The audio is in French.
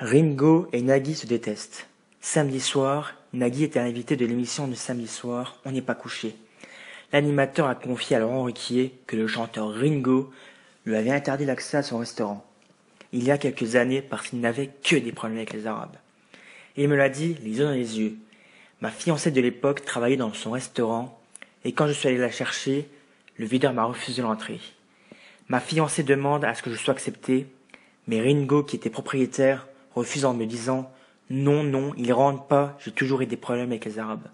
Ringo et Nagui se détestent. Samedi soir, Nagui était invité de l'émission de samedi soir On n'est pas couché. L'animateur a confié à Laurent Ruquier que le chanteur Ringo lui avait interdit l'accès à son restaurant. Il y a quelques années parce qu'il n'avait que des problèmes avec les Arabes. Il me l'a dit les yeux dans les yeux. Ma fiancée de l'époque travaillait dans son restaurant et quand je suis allé la chercher, le videur m'a refusé l'entrée. Ma fiancée demande à ce que je sois accepté, mais Ringo, qui était propriétaire, refuse en me disant Non, non, il rentre pas, j'ai toujours eu des problèmes avec les Arabes.